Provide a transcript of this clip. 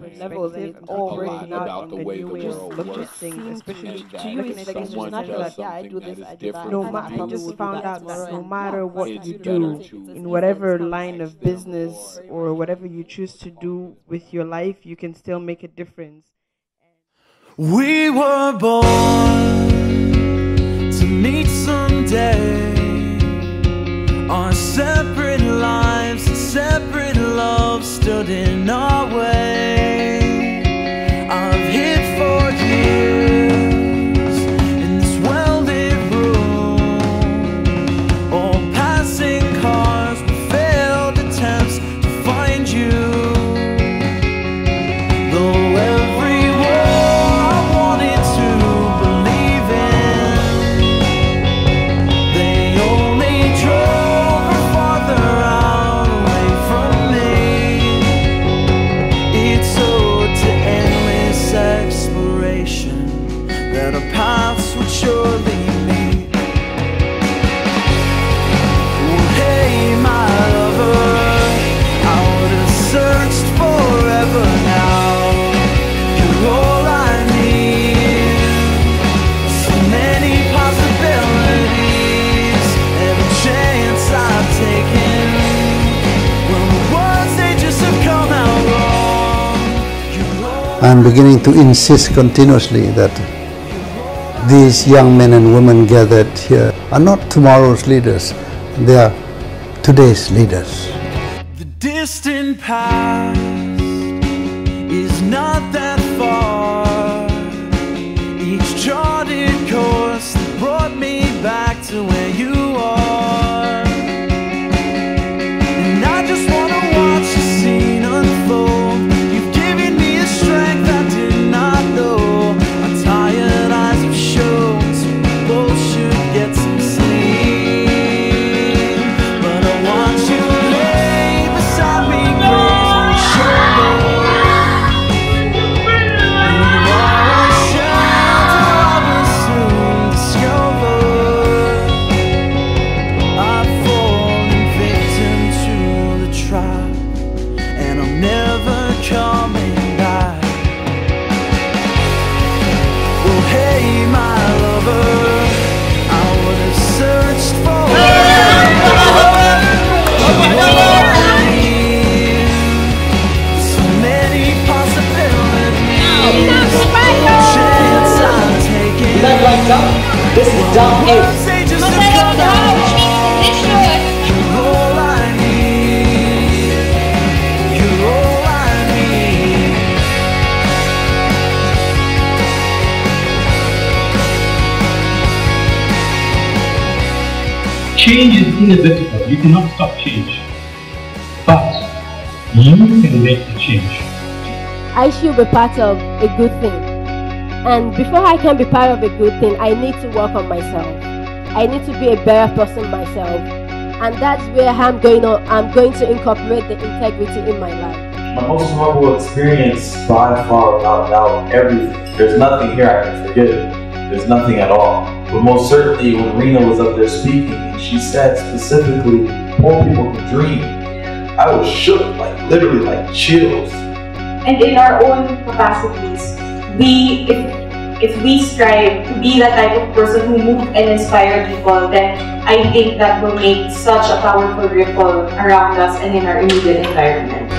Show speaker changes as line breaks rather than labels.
levels and it's all written out the way the world look at things, especially to you it's like it's just natural like yeah I do this, I do that. No matter I just found out that no matter what you do in whatever line of business or whatever you choose to do with your life, you can still make a difference.
We were born to meet someday. Our separate lives and separate love stood in our that our paths would surely meet. Hey, my lover, I would have searched forever now. You're all I need. So many possibilities. Every chance I've taken. The they just have come out wrong.
I'm beginning to insist continuously that these young men and women gathered here are not tomorrow's leaders, they are today's leaders.
The distant past is not that far. Each charted course brought me back to where you You're all I need.
Change is inevitable. You cannot stop change. But you can make the change.
I should be part of a good thing. And before I can be part of a good thing, I need to work on myself. I need to be a better person myself. And that's where I'm going to, I'm going to incorporate the integrity in my life.
My most memorable experience by far, without doubt, everything. There's nothing here I can forget. There's nothing at all. But most certainly, when Rena was up there speaking, and she said specifically, poor people can dream. I was shook, like literally, like chills.
and in our own capacities, we if if we strive to be that type of person who move and inspire people, then I think that will make such a powerful ripple around us and in our immediate environment.